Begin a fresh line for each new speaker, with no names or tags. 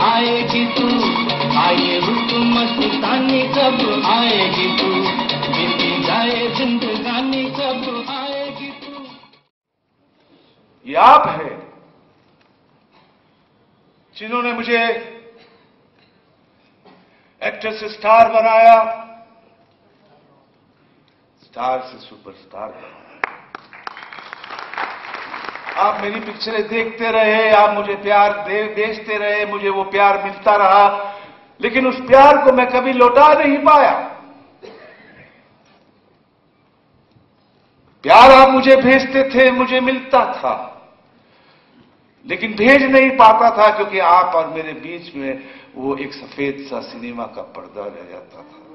आएगी तू? आए रुक मस्तानी कब आएगी तू? बीती जाए जिंदगानी कब आएगी तू?
ये आप है जिन्होंने मुझे एक्टर से स्टार बनाया? स्टार से सुपरस्टार बनाया। आप मेरी पिक्चरें देखते रहे, आप मुझे प्यार दे, बेचते रहे, मुझे वो प्यार मिलता रहा, लेकिन उस प्यार को मैं कभी लौटा नहीं पाया। प्यार आप मुझे भेजते थे, मुझे मिलता था, लेकिन भेज नहीं पाता था, क्योंकि आप और मेरे बीच में वो एक सफ़ेद सा सिनेमा का पर्दा रह जाता था।